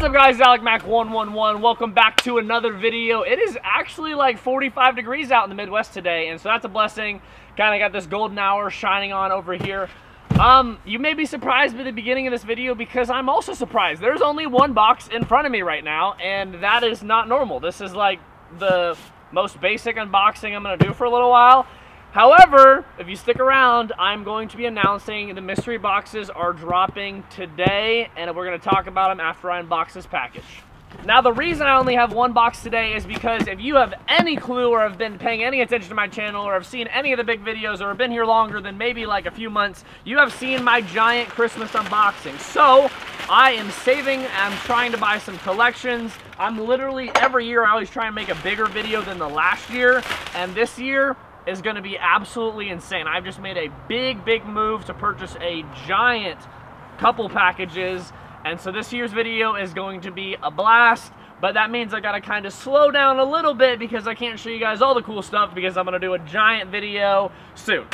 What's up guys, Alec Mac 111. Welcome back to another video. It is actually like 45 degrees out in the Midwest today, and so that's a blessing. Kind of got this golden hour shining on over here. Um, you may be surprised by the beginning of this video because I'm also surprised. There's only one box in front of me right now, and that is not normal. This is like the most basic unboxing I'm gonna do for a little while. However, if you stick around, I'm going to be announcing the mystery boxes are dropping today, and we're going to talk about them after I unbox this package. Now, the reason I only have one box today is because if you have any clue or have been paying any attention to my channel or have seen any of the big videos or have been here longer than maybe like a few months, you have seen my giant Christmas unboxing. So, I am saving, I'm trying to buy some collections. I'm literally, every year I always try and make a bigger video than the last year, and this year, is going to be absolutely insane. I've just made a big, big move to purchase a giant couple packages. And so this year's video is going to be a blast. But that means I got to kind of slow down a little bit because I can't show you guys all the cool stuff because I'm going to do a giant video soon.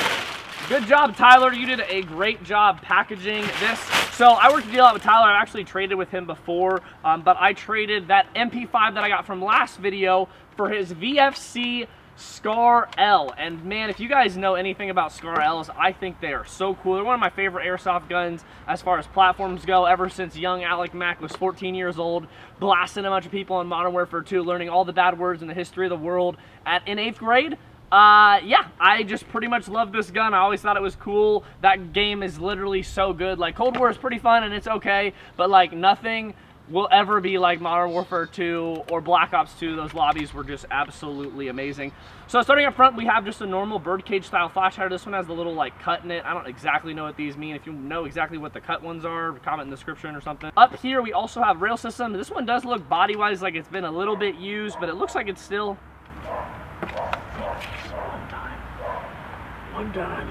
Good job, Tyler. You did a great job packaging this. So I worked a deal out with Tyler. I've actually traded with him before, um, but I traded that MP5 that I got from last video for his VFC Scar L. And man, if you guys know anything about Scar L's, I think they are so cool. They're one of my favorite airsoft guns as far as platforms go ever since young Alec Mac was 14 years old, blasting a bunch of people on Modern Warfare 2, learning all the bad words in the history of the world at in 8th grade. Uh, yeah, I just pretty much love this gun. I always thought it was cool. That game is literally so good. Like, Cold War is pretty fun and it's okay, but like nothing will ever be like Modern Warfare 2 or Black Ops 2. Those lobbies were just absolutely amazing. So starting up front, we have just a normal birdcage style flash hider. This one has the little like cut in it. I don't exactly know what these mean. If you know exactly what the cut ones are, comment in the description or something. Up here, we also have rail system. This one does look body-wise like it's been a little bit used, but it looks like it's still one time.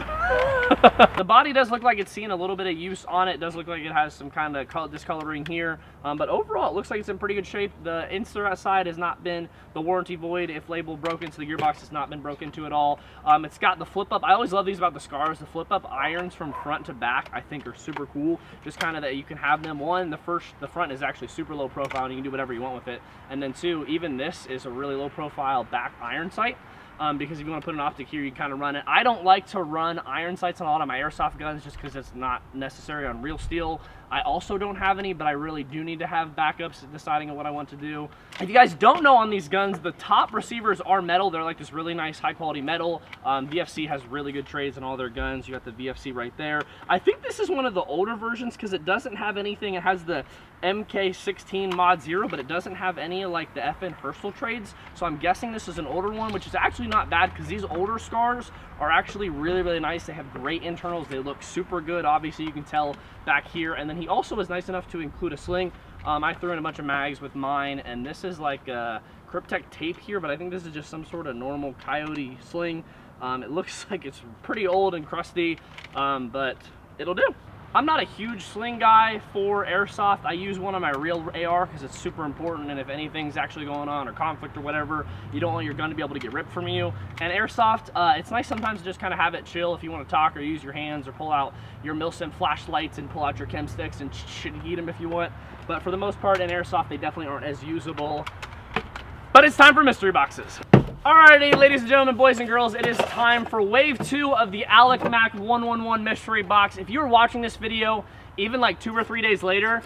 the body does look like it's seen a little bit of use on it. it does look like it has some kind of discoloring here. Um, but overall, it looks like it's in pretty good shape. The insert side has not been the warranty void if label broken, so the gearbox has not been broken to at all. Um, it's got the flip up. I always love these about the scars. The flip up irons from front to back, I think are super cool. Just kind of that you can have them. One, the first, the front is actually super low profile and you can do whatever you want with it. And then two, even this is a really low profile back iron sight um, because if you want to put an optic here, you kind of run it. I don't like to run iron sights on a lot of my airsoft guns just because it's not necessary on real steel. I also don't have any, but I really do need to have backups deciding on what I want to do. If you guys don't know on these guns, the top receivers are metal. They're like this really nice high quality metal. Um, VFC has really good trades on all their guns. You got the VFC right there. I think this is one of the older versions because it doesn't have anything. It has the MK16 Mod Zero, but it doesn't have any like the FN Herstal trades. So I'm guessing this is an older one, which is actually not bad because these older scars are actually really, really nice. They have great internals. They look super good. Obviously, you can tell back here. And then he also was nice enough to include a sling. Um, I threw in a bunch of mags with mine, and this is like a Kryptek tape here, but I think this is just some sort of normal Coyote sling. Um, it looks like it's pretty old and crusty, um, but it'll do. I'm not a huge sling guy for airsoft. I use one on my real AR because it's super important and if anything's actually going on or conflict or whatever, you don't want your gun to be able to get ripped from you. And airsoft, uh, it's nice sometimes to just kind of have it chill if you want to talk or use your hands or pull out your Milsim flashlights and pull out your chem sticks and heat them if you want. But for the most part in airsoft, they definitely aren't as usable. But it's time for mystery boxes. Alrighty, ladies and gentlemen, boys and girls, it is time for wave two of the Alec Mac 111 mystery box. If you were watching this video, even like two or three days later,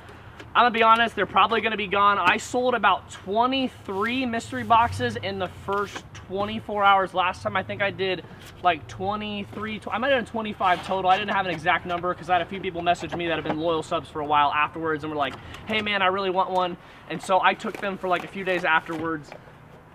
I'm gonna be honest, they're probably gonna be gone. I sold about 23 mystery boxes in the first 24 hours. Last time I think I did like 23, I might have done 25 total. I didn't have an exact number because I had a few people message me that have been loyal subs for a while afterwards and were like, hey man, I really want one. And so I took them for like a few days afterwards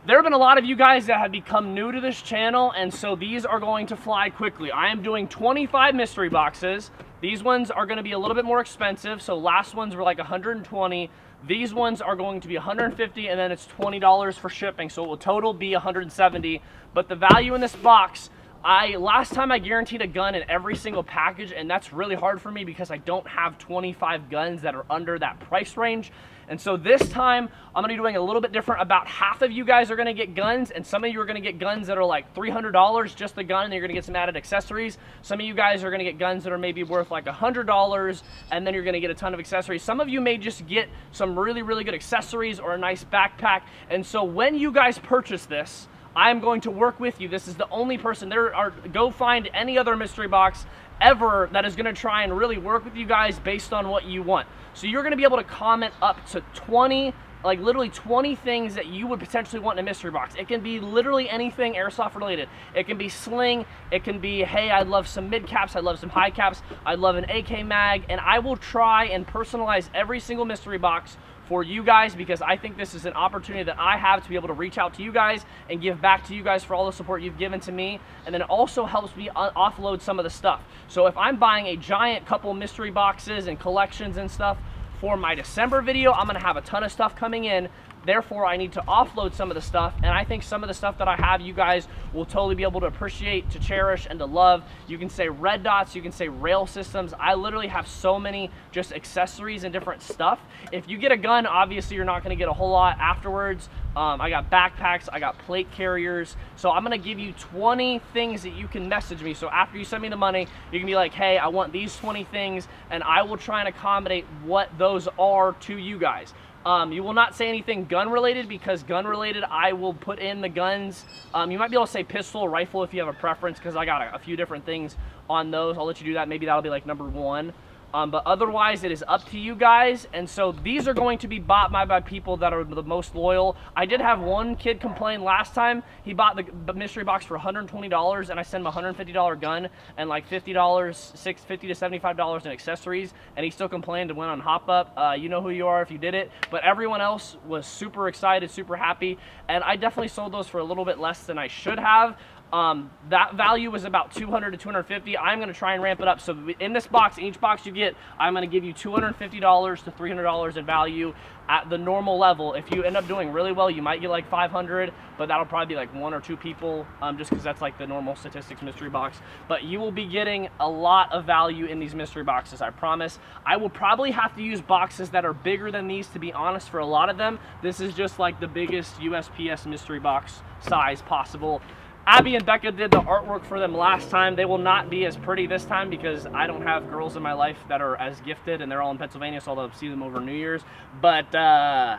there have been a lot of you guys that have become new to this channel, and so these are going to fly quickly. I am doing 25 mystery boxes. These ones are gonna be a little bit more expensive, so last ones were like 120. These ones are going to be 150 and then it's $20 for shipping, so it will total be 170. But the value in this box I last time I guaranteed a gun in every single package, and that's really hard for me because I don't have 25 guns that are under that price range. And so this time, I'm gonna be doing a little bit different. About half of you guys are gonna get guns, and some of you are gonna get guns that are like $300, just the gun, and you're gonna get some added accessories. Some of you guys are gonna get guns that are maybe worth like $100, and then you're gonna get a ton of accessories. Some of you may just get some really, really good accessories or a nice backpack. And so when you guys purchase this, I'm going to work with you. This is the only person there are go find any other mystery box ever that is going to try and really work with you guys based on what you want. So you're going to be able to comment up to 20 like literally 20 things that you would potentially want in a mystery box. It can be literally anything airsoft related. It can be sling. It can be, hey, I love some mid caps. I love some high caps. I love an AK mag. And I will try and personalize every single mystery box for you guys because I think this is an opportunity that I have to be able to reach out to you guys and give back to you guys for all the support you've given to me. And then it also helps me offload some of the stuff. So if I'm buying a giant couple mystery boxes and collections and stuff for my December video, I'm gonna have a ton of stuff coming in Therefore, I need to offload some of the stuff, and I think some of the stuff that I have, you guys will totally be able to appreciate, to cherish, and to love. You can say red dots, you can say rail systems. I literally have so many just accessories and different stuff. If you get a gun, obviously you're not gonna get a whole lot afterwards. Um, I got backpacks, I got plate carriers. So I'm gonna give you 20 things that you can message me. So after you send me the money, you can be like, hey, I want these 20 things, and I will try and accommodate what those are to you guys. Um, you will not say anything gun related because gun related, I will put in the guns. Um, you might be able to say pistol rifle if you have a preference because I got a, a few different things on those. I'll let you do that. Maybe that'll be like number one. Um, but otherwise, it is up to you guys. And so these are going to be bought by, by people that are the most loyal. I did have one kid complain last time. He bought the mystery box for $120 and I sent him a $150 gun and like $50, 6 50 to $75 in accessories. And he still complained and went on HopUp. Uh, you know who you are if you did it. But everyone else was super excited, super happy. And I definitely sold those for a little bit less than I should have. Um, that value was about 200 to 250. I'm to try and ramp it up. So in this box, each box you get, I'm to give you $250 to $300 in value at the normal level. If you end up doing really well, you might get like 500, but that'll probably be like one or two people, um, just because that's like the normal statistics mystery box. But you will be getting a lot of value in these mystery boxes, I promise. I will probably have to use boxes that are bigger than these, to be honest, for a lot of them. This is just like the biggest USPS mystery box size possible. Abby and Becca did the artwork for them last time. They will not be as pretty this time because I don't have girls in my life that are as gifted and they're all in Pennsylvania, so I'll see them over New Year's. But uh,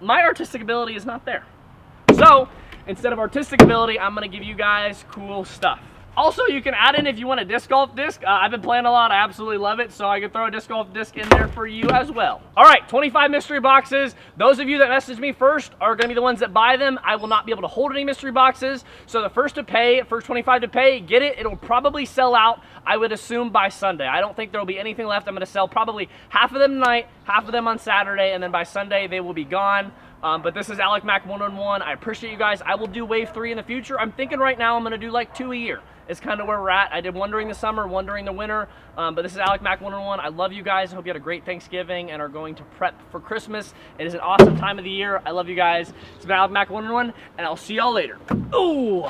my artistic ability is not there. So instead of artistic ability, I'm gonna give you guys cool stuff. Also, you can add in if you want a disc golf disc. Uh, I've been playing a lot. I absolutely love it. So I can throw a disc golf disc in there for you as well. All right, 25 mystery boxes. Those of you that message me first are going to be the ones that buy them. I will not be able to hold any mystery boxes. So the first to pay, first 25 to pay, get it. It'll probably sell out, I would assume, by Sunday. I don't think there will be anything left. I'm going to sell probably half of them tonight, half of them on Saturday, and then by Sunday they will be gone. Um, but this is Alec Mac one-on-one. I appreciate you guys. I will do wave three in the future. I'm thinking right now I'm going to do like two a year is kind of where we're at. I did one during the summer, one during the winter, um, but this is Alec Mac 101. I love you guys. I hope you had a great Thanksgiving and are going to prep for Christmas. It is an awesome time of the year. I love you guys. It's been Alec Mac 101, and I'll see y'all later. Ooh.